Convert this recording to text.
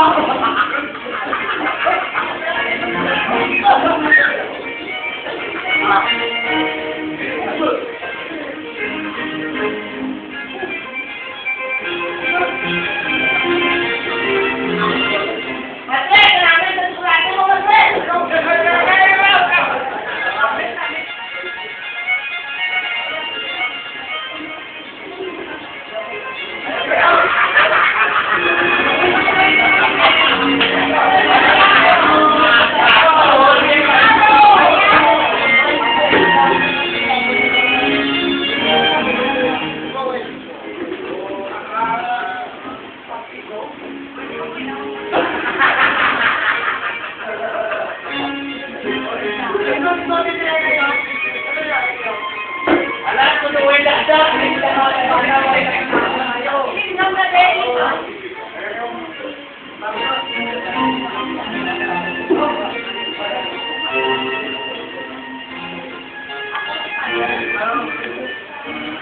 Oh, Alam ko na wala na. Thank you.